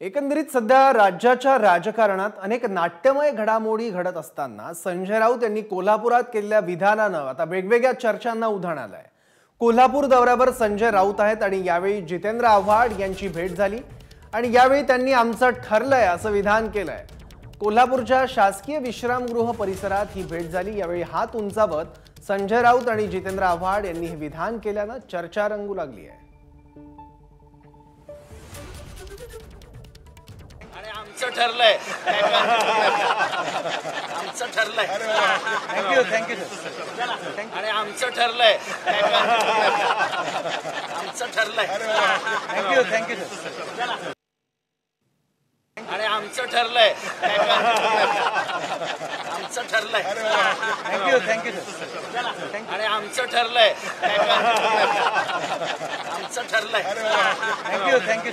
एकंदरीत सध्या राज्याच्या राजकारणात अनेक नाट्यमय घडामोडी घडत असताना संजय राऊत यांनी कोल्हापुरात केलेल्या विधानानं आता वेगवेगळ्या चर्चांना उधाण आलंय. कोल्हापूर दौऱ्यावर संजय राऊत आहेत आणि यावेळी जितेंद्र आव्हाड यांची भेट झाली आणि यावेळी त्यांनी आमचं ठरलंय असं विधान केलंय. कोल्हापूरच्या शासकीय विश्रामगृह परिसरात ही भेट झाली. यावेळी हात उंचावत संजय राऊत आणि जितेंद्र आव्हाड यांनी हे विधान केल्यानं चर्चा रंगू लागली आहे. आणि आमचं ठरलंय. आमचं ठरलंय. थँक्यू थँक्यू आणि आमचं ठरलंय. आमचं ठरलंय. थँक्यू थँक्यू आणि आमचं ठरलंय. आमचं ठरलंय. थँक्यू थँक्यू आणि आमचं ठरलंय. आमचं ठरलंय. Thank you thank you